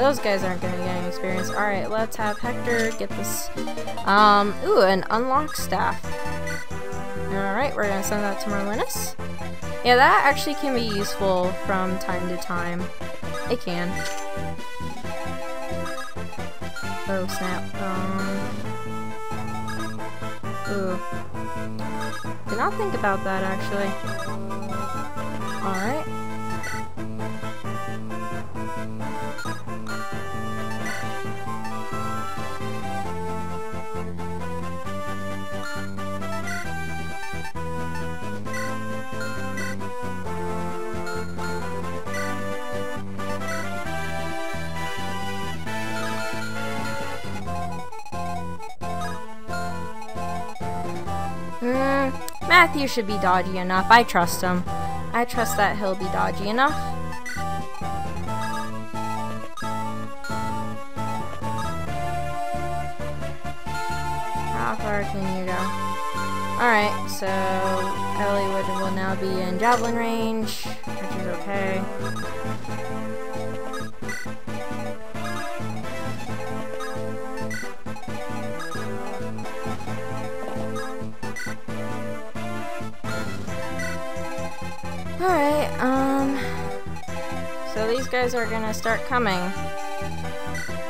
those guys aren't gonna get any experience. Alright, let's have Hector get this. Um, ooh, an unlock staff. Alright, we're gonna send that to Merlinus. Yeah, that actually can be useful from time to time. It can. Oh, snap. Um, ooh. Did not think about that, actually. Matthew should be dodgy enough. I trust him. I trust that he'll be dodgy enough. How far can you go? Alright, so Eliwood will now be in javelin range, which is okay. So these guys are gonna start coming.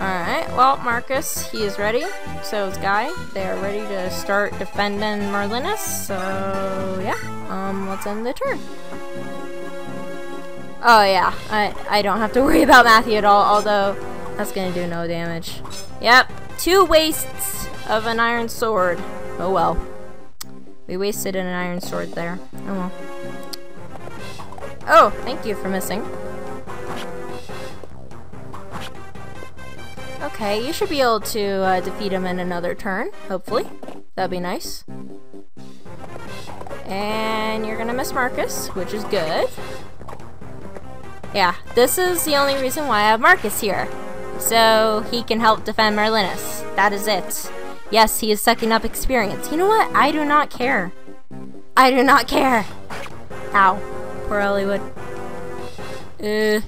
Alright, well, Marcus, he is ready. So is Guy. They are ready to start defending Merlinus. So, yeah. Um, let's end the turn. Oh, yeah. I, I don't have to worry about Matthew at all, although that's gonna do no damage. Yep. Two wastes of an iron sword. Oh, well. We wasted an iron sword there. Oh, well. Oh, thank you for missing. Okay, you should be able to uh, defeat him in another turn, hopefully. That'd be nice. And you're gonna miss Marcus, which is good. Yeah, this is the only reason why I have Marcus here. So he can help defend Merlinus. That is it. Yes, he is sucking up experience. You know what? I do not care. I do not care. Ow. Poor Eliwood. Uh.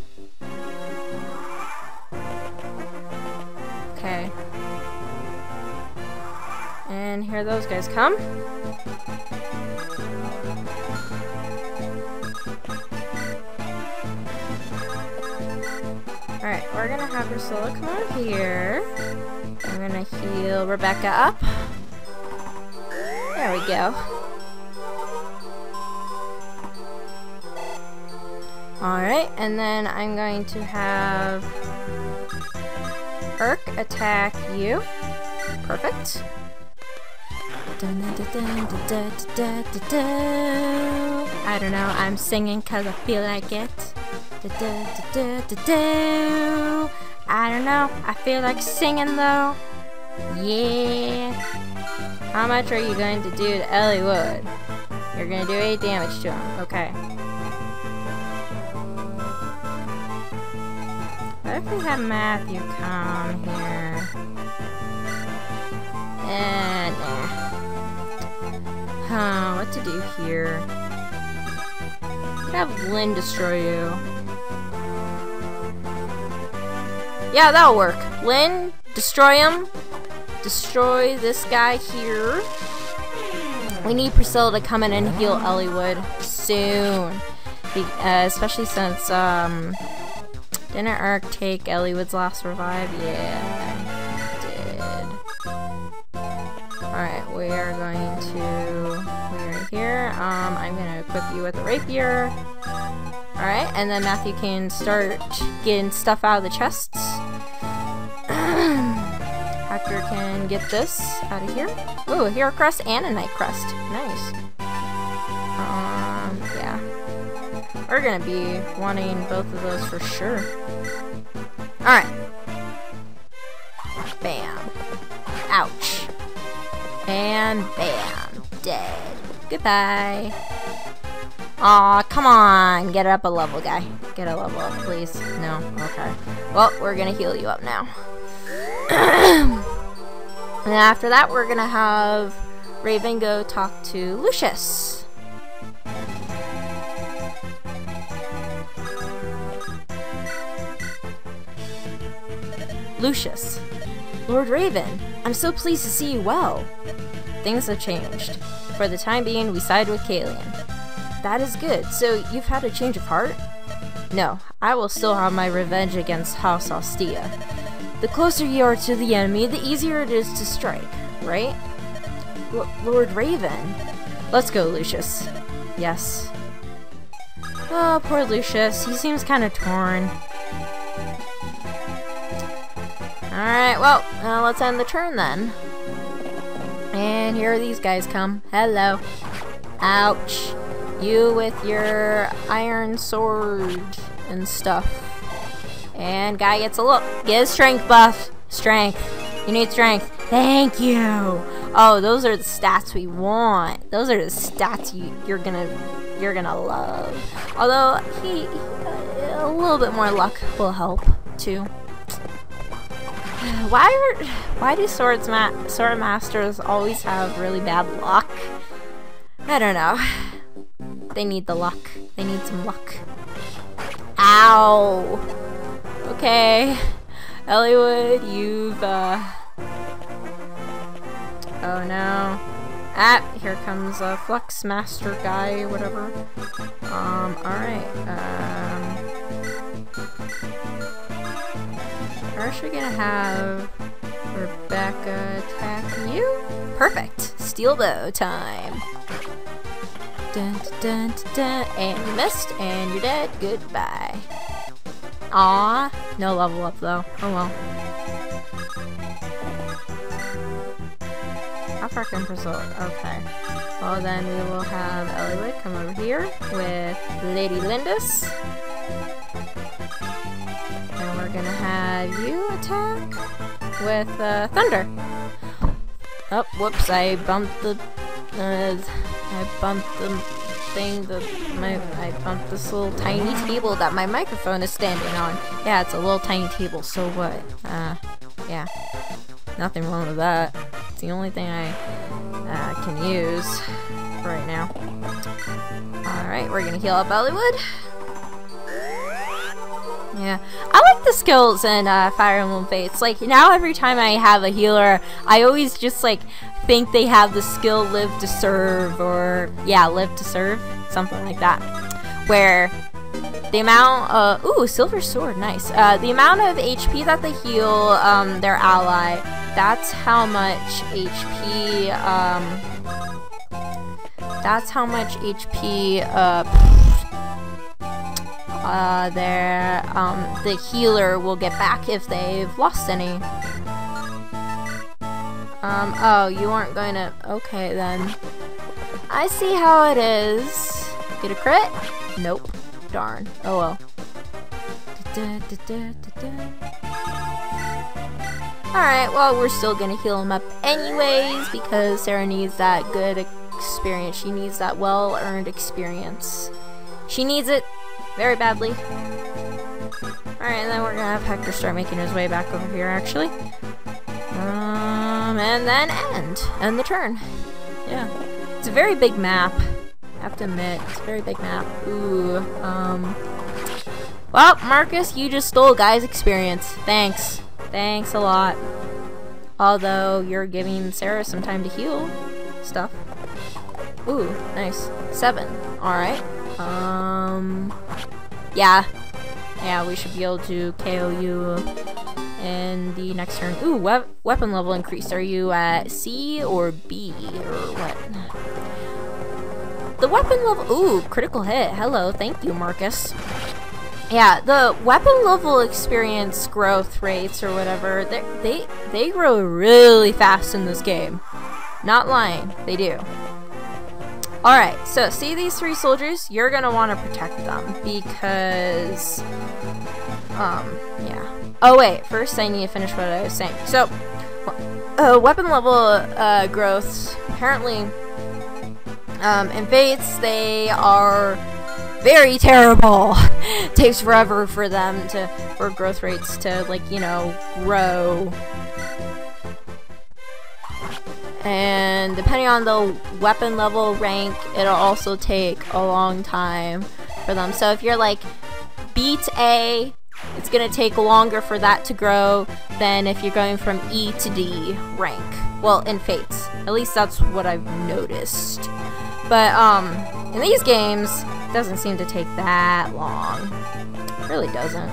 And here those guys come. Alright, we're gonna have Priscilla come over here. I'm gonna heal Rebecca up. There we go. Alright, and then I'm going to have Erk attack you. Perfect. I don't know, I'm singing because I feel like it. I don't know, I feel like singing though. Yeah. How much are you going to do to Eliwood? You're going to do 8 damage to him. Okay. What if we have Matthew come here? And nah. Huh, what to do here? Could have Lyn destroy you. Yeah, that'll work. Lyn, destroy him. Destroy this guy here. We need Priscilla to come in and heal Eliwood soon. Be uh, especially since, um, didn't Erk take Eliwood's last revive? Yeah, Um, I'm gonna equip you with a rapier. Alright, and then Matthew can start getting stuff out of the chests. Hector can get this out of here. Ooh, a hero crest and a knight crest. Nice. Um, yeah. We're gonna be wanting both of those for sure. Alright. Bam. Ouch. And bam. Dead. Goodbye. Aw, come on. Get up a level, guy. Get a level up, please. No? Okay. Well, we're gonna heal you up now. and after that, we're gonna have Raven go talk to Lucius. Lucius. Lord Raven, I'm so pleased to see you well. Things have changed. For the time being, we side with Caelin. That is good. So, you've had a change of heart? No, I will still have my revenge against House Ostia. The closer you are to the enemy, the easier it is to strike, right? L Lord Raven. Let's go, Lucius. Yes. Oh, poor Lucius. He seems kind of torn. Alright, well, uh, let's end the turn then. And here these guys come. Hello. Ouch. You with your iron sword and stuff. And guy gets a look. Get strength buff. Strength. You need strength. Thank you. Oh, those are the stats we want. Those are the stats you, you're gonna you're gonna love. Although he a little bit more luck will help too. Why are why do swords ma sword masters always have really bad luck? I don't know. They need the luck. They need some luck. Ow. Okay. Eliwood, you've uh Oh no. Ah, here comes a Flux Master guy whatever. Um, alright. Um we're gonna have Rebecca attack you. Perfect. Steel bow time. Dun, dun, dun, and you missed, and you're dead. Goodbye. Aw, no level up though. Oh well. How far can Brazil? Okay. Well then we will have Eliwood come over here with Lady Lindis gonna have you attack with uh, Thunder. Oh, whoops, I bumped the, uh, I bumped the thing, that my, I bumped this little tiny table that my microphone is standing on. Yeah, it's a little tiny table, so what? Uh, yeah. Nothing wrong with that. It's the only thing I uh, can use right now. Alright, we're gonna heal up Eliwood. Yeah, I like the skills in uh, Fire Emblem Fates. Like, now every time I have a healer, I always just, like, think they have the skill Live to Serve, or, yeah, Live to Serve, something like that. Where the amount of, ooh, Silver Sword, nice. Uh, the amount of HP that they heal um, their ally, that's how much HP, um, that's how much HP, uh, uh, their, um, the healer will get back if they've lost any. Um, oh, you aren't going to, okay then. I see how it is. Get a crit? Nope. Darn. Oh well. Alright, well, we're still gonna heal him up anyways, because Serra needs that good experience. She needs that well-earned experience. She needs it very badly. Alright, and then we're gonna have Hector start making his way back over here, actually. Um, and then end. End the turn. Yeah. It's a very big map. I have to admit, it's a very big map. Ooh, um... Well, Marcus, you just stole Guy's experience. Thanks. Thanks a lot. Although, you're giving Serra some time to heal stuff. Ooh, nice. Seven. Alright. Um, yeah. Yeah, we should be able to KO you in the next turn. Ooh, we weapon level increase. Are you at C or B or what? The weapon level, ooh, critical hit. Hello, thank you, Marcus. Yeah, the weapon level experience growth rates or whatever, they they they grow really fast in this game. Not lying, they do. Alright, so see these three soldiers? You're gonna want to protect them because, um, yeah. Oh wait, first I need to finish what I was saying. So, uh, weapon level uh, growths, apparently, um, in Fates, they are very terrible. Takes forever for them to, for growth rates to, like, you know, grow and depending on the weapon level rank, it'll also take a long time for them. So if you're like beat A, it's gonna take longer for that to grow than if you're going from E to D rank. Well, in Fates. At least that's what I've noticed. But, um, in these games, it doesn't seem to take that long. It really doesn't.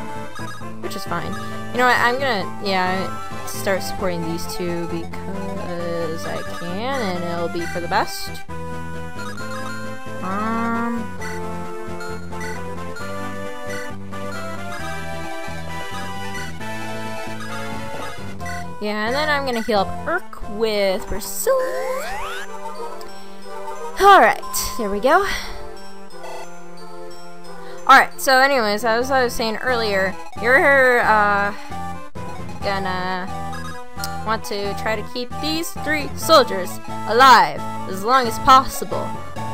Which is fine. You know what, I'm gonna, yeah, start supporting these two because can, and it'll be for the best. Um... Yeah, and then I'm gonna heal up Erk with Priscilla. Alright, there we go. Alright, so anyways, as I was saying earlier, you're uh, gonna want to try to keep these three soldiers alive as long as possible.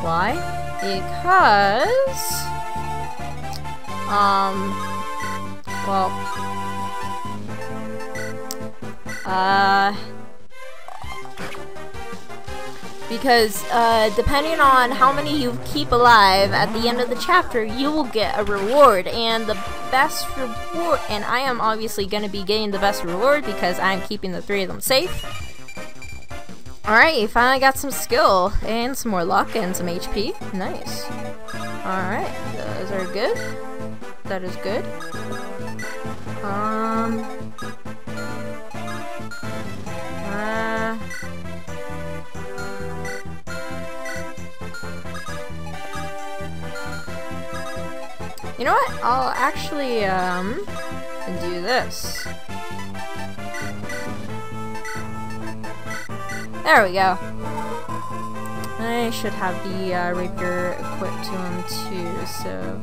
Why? Because, um, well, uh, because uh, depending on how many you keep alive at the end of the chapter, you will get a reward. And the best reward, and I am obviously going to be getting the best reward because I'm keeping the three of them safe. Alright, finally got some skill and some more luck and some HP. Nice. Alright, those are good. That is good. Um. You know what? I'll actually, um, do this. There we go. I should have the uh, rapier equipped to him too, so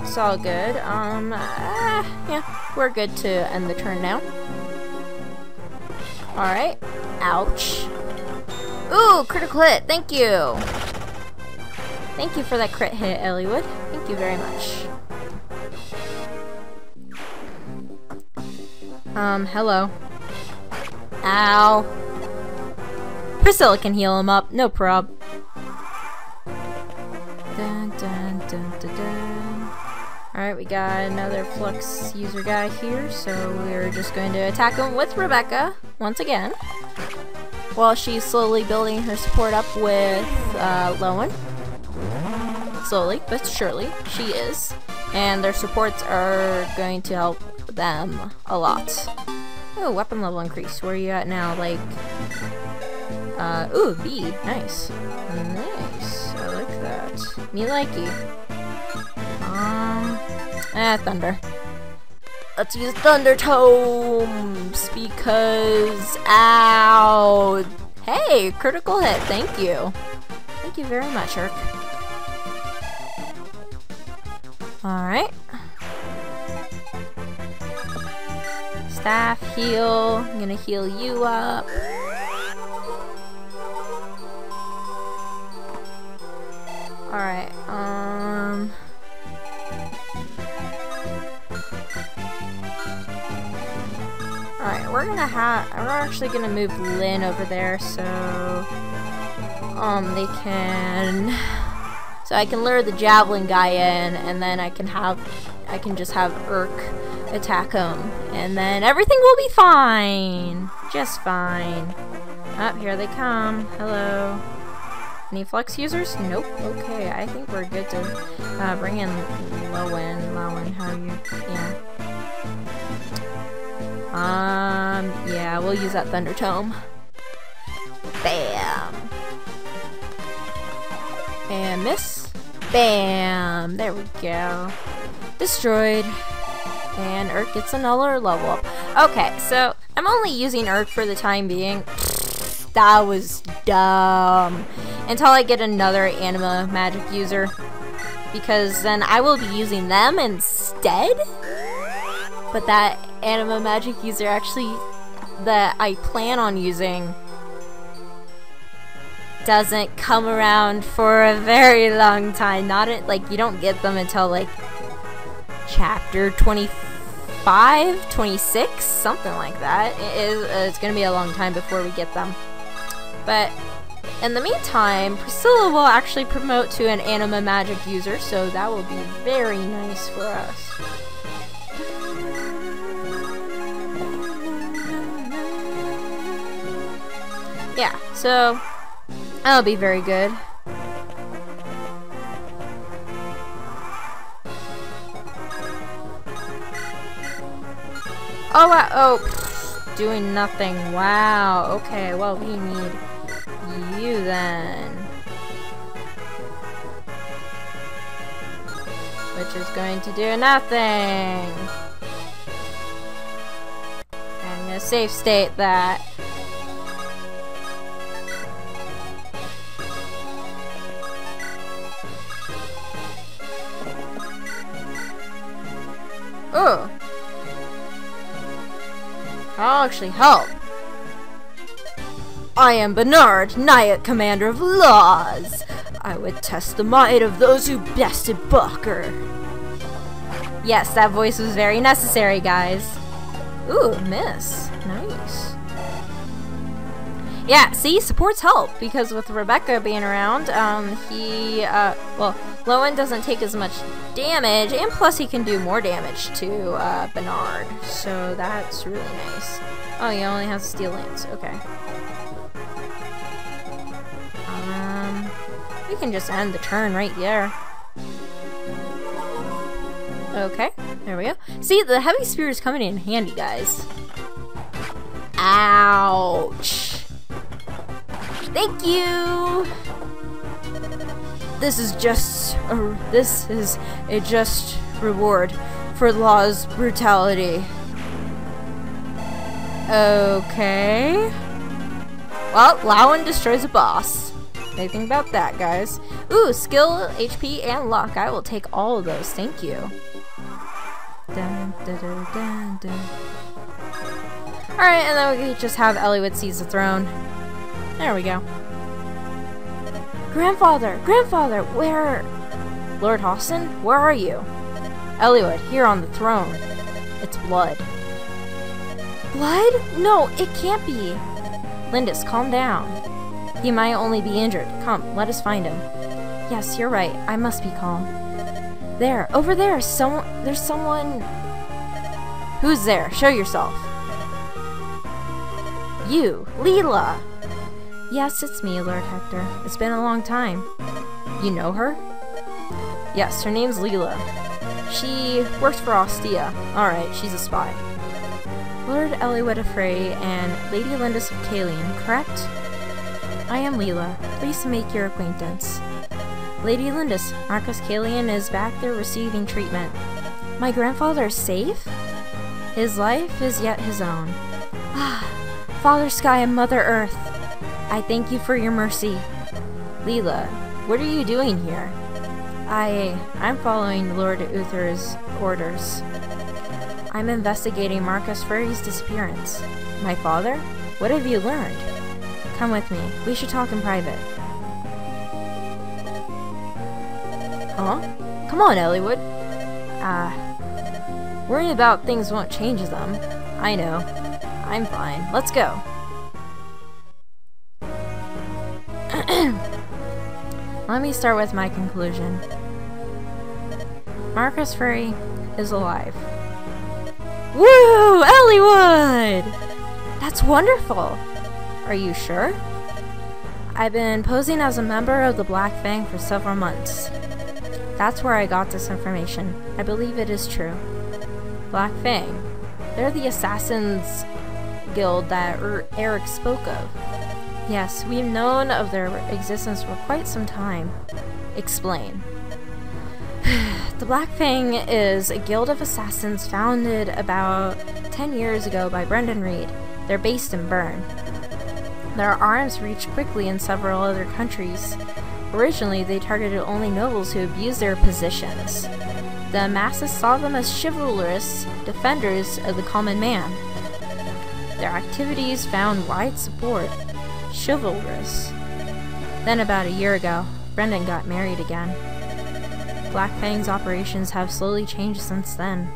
it's all good. Um, uh, yeah, we're good to end the turn now. Alright. Ouch. Ooh, critical hit. Thank you. Thank you for that crit hit, Eliwood. Thank you very much. Um, hello. Ow. Priscilla can heal him up, no prob. Alright, we got another Flux user guy here, so we're just going to attack him with Rebecca, once again. While she's slowly building her support up with uh, Lowen slowly but surely she is. And their supports are going to help them a lot. Oh weapon level increase. Where are you at now? Like uh ooh B. Nice. Nice. I like that. Me likey um ah thunder. Let's use thunder tomes because ow. Hey critical hit. Thank you. Thank you very much Erk Alright. Staff heal. I'm gonna heal you up. Alright, um... Alright, we're gonna have- we're actually gonna move Lyn over there so... Um, they can... So I can lure the javelin guy in, and then I can have, I can just have Erk attack him, and then everything will be fine. Just fine. Up oh, here they come. Hello. Any Flux users? Nope. Okay, I think we're good to uh, bring in Lowen. Lowen, how are you? Yeah. Um, yeah, we'll use that Thunder Tome. Bam! And miss. Bam! There we go. Destroyed. And Erk gets another level up. Okay, so I'm only using Erk for the time being. That was dumb. Until I get another anima magic user. Because then I will be using them instead. But that anima magic user actually that I plan on using doesn't come around for a very long time. Not at, like, you don't get them until, like, chapter 25, 26, something like that. It is, uh, it's gonna be a long time before we get them. But in the meantime, Priscilla will actually promote to an anima magic user, so that will be very nice for us. Yeah, so that'll be very good. Oh, wow. Oh, doing nothing. Wow. Okay, well, we need you then. Which is going to do nothing. I'm gonna safe state that. Oh. I'll actually help. I am Bernard, Naiad Commander of Laus. I would test the might of those who bested Bauker. Yes, that voice was very necessary, guys. Ooh, miss. Nice. Yeah, see, supports help, because with Rebecca being around, um, he, uh, well, Lowen doesn't take as much damage, and plus he can do more damage to, uh, Bernard, so that's really nice. Oh, he only has Steel Lance, okay. Um, we can just end the turn right there. Okay, there we go. See, the heavy spear is coming in handy, guys. Ouch. Thank you! This is just a, this is a just reward for Law's brutality. Okay. Well, Lowen destroys a boss. Anything about that, guys. Ooh, skill, HP, and luck. I will take all of those. Thank you. Dun, dun, dun, Alright, and then we just have Eliwood seize the throne. There we go. Grandfather! Grandfather! Where... Lord Hausen? Where are you? Eliwood, here on the throne. It's blood. Blood? No, it can't be. Lindis, calm down. He might only be injured. Come, let us find him. Yes, you're right. I must be calm. There, over there, someone... There's someone... Who's there? Show yourself. You, Leila! Yes, it's me, Lord Hector. It's been a long time. You know her? Yes, her name's Leila. She works for Ostia. Alright, she's a spy. Lord Eliwood of Pherae and Lady Lindis of Caelin, correct? I am Leila. Pleased to make your acquaintance. Lady Lindis, Marcus Caelin is back there receiving treatment. My grandfather is safe? His life is yet his own. Ah, Father Sky and Mother Earth. I thank you for your mercy. Leila, what are you doing here? I... I'm following Lord Uther's orders. I'm investigating Marcus Pherae's disappearance. My father? What have you learned? Come with me. We should talk in private. Huh? Come on, Eliwood. Ah. Uh, worrying about things won't change them. I know. I'm fine. Let's go. Let me start with my conclusion. Marcus Pherae is alive. Woo! Eliwood! That's wonderful! Are you sure? I've been posing as a member of the Black Fang for several months. That's where I got this information. I believe it is true. Black Fang. They're the Assassins Guild that er Eric spoke of. Yes, we've known of their existence for quite some time. Explain. the Black Fang is a guild of assassins founded about 10 years ago by Brendan Reed. They're based in Bern. Their arms reach quickly in several other countries. Originally, they targeted only nobles who abused their positions. The masses saw them as chivalrous defenders of the common man. Their activities found wide support, chivalrous. Then about a year ago, Brendan got married again. Black Fang's operations have slowly changed since then.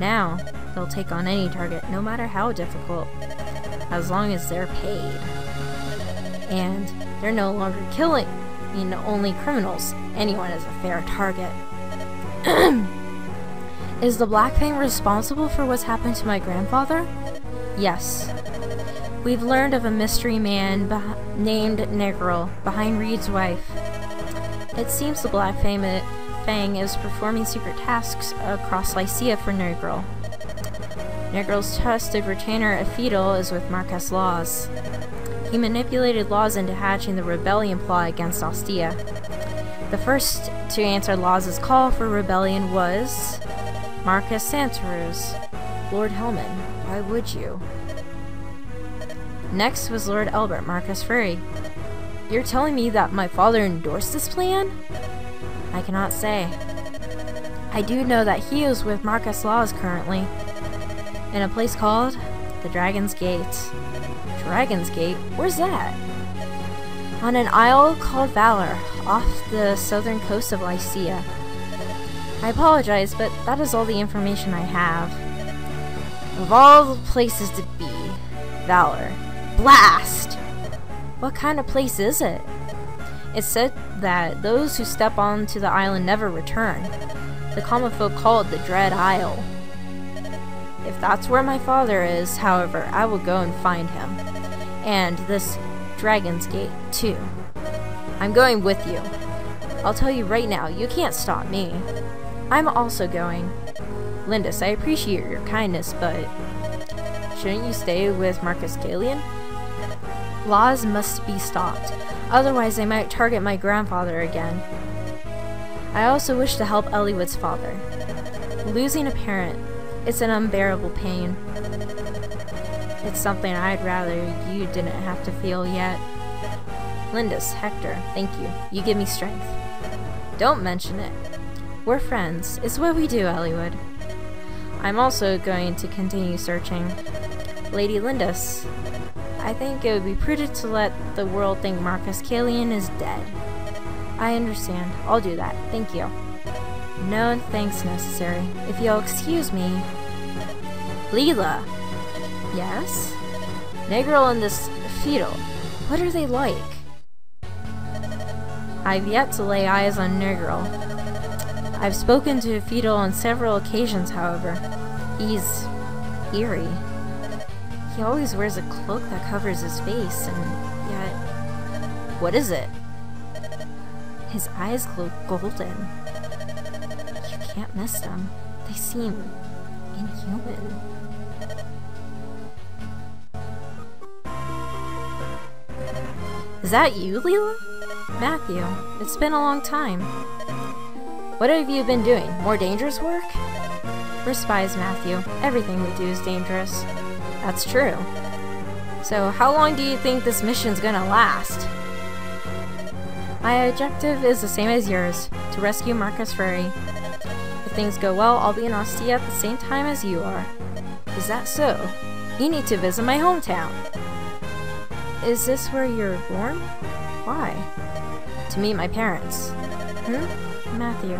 Now, they'll take on any target, no matter how difficult, as long as they're paid. And they're no longer killing you know, only criminals. Anyone is a fair target. is the Black Fang responsible for what's happened to my grandfather? Yes. We've learned of a mystery man named Nergal behind Reed's wife. It seems the Black Fang is performing secret tasks across Lycia for Nergal. Nergal's trusted retainer Ephidel is with Marcus Laus. He manipulated Laus into hatching the rebellion plot against Ostia. The first to answer Laus's call for rebellion was Marcus Santaruz. Lord Helman, why would you? Next was Lord Elbert Marcus Pherae. You're telling me that my father endorsed this plan? I cannot say. I do know that he is with Marcus Laus currently, in a place called the Dragon's Gate. Dragon's Gate? Where's that? On an isle called Valor, off the southern coast of Lycia. I apologize, but that is all the information I have. Of all the places to be, Valor. Blast! What kind of place is it? It's said that those who step onto the island never return. The common folk call it the Dread Isle. If that's where my father is, however, I will go and find him. And this Dragon's Gate, too. I'm going with you. I'll tell you right now, you can't stop me. I'm also going. Lindis, I appreciate your kindness, but shouldn't you stay with Marcus Caelin? Laus must be stopped, otherwise they might target my grandfather again. I also wish to help Eliwood's father. Losing a parent, it's an unbearable pain. It's something I'd rather you didn't have to feel yet. Lindis, Hector, thank you. You give me strength. Don't mention it. We're friends. It's what we do, Eliwood. I'm also going to continue searching. Lady Lindis, I think it would be prudent to let the world think Marcus Caelin is dead. I understand. I'll do that. Thank you. No thanks necessary. If you'll excuse me... Leila! Yes? Nergal and this Ephidel. What are they like? I've yet to lay eyes on Nergal. I've spoken to Ephidel on several occasions, however. He's... eerie. He always wears a cloak that covers his face, and yet... What is it? His eyes glow golden. You can't miss them. They seem... inhuman. Is that you, Leila? Matthew, it's been a long time. What have you been doing? More dangerous work? We're spies, Matthew. Everything we do is dangerous. That's true. So how long do you think this mission's gonna last? My objective is the same as yours, to rescue Marcus Pherae. If things go well, I'll be in Ostia at the same time as you are. Is that so? You need to visit my hometown. Is this where you're born? Why? To meet my parents. Hmm? Matthew.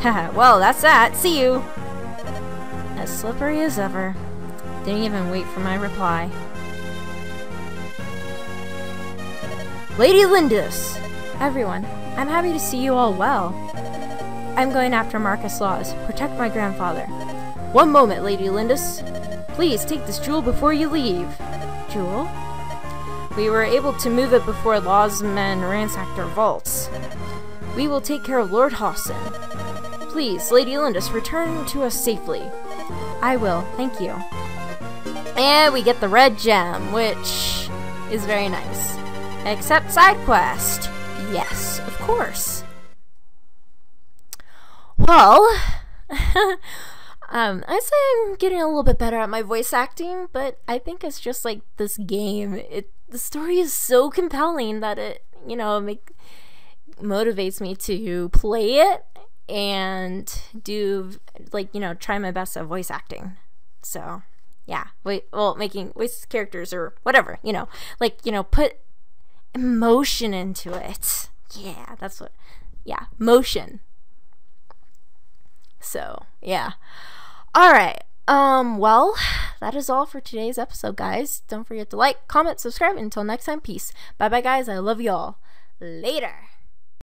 Haha, well, that's that. See you! As slippery as ever. Didn't even wait for my reply. Lady Lindis! Everyone, I'm happy to see you all well. I'm going after Marcus Laus. Protect my grandfather. One moment, Lady Lindis. Please take this jewel before you leave. Jewel? We were able to move it before Law's men ransacked our vaults. We will take care of Lord Hausen. Please, Lady Lindis, return to us safely. I will, thank you. And we get the red gem, which is very nice. Except side quest. Yes, of course. Well, um, I say I'm getting a little bit better at my voice acting, but I think it's just like this game. It the story is so compelling that it, you know, make motivates me to play it and do like you know try my best at voice acting. So yeah, wait, well, making voice characters or whatever, you know, like you know, put emotion into it. Yeah, that's what. Yeah, motion. So, yeah. All right. Um, well, that is all for today's episode, guys. Don't forget to like, comment, subscribe. Until next time, peace. Bye bye, guys. I love y'all. Later.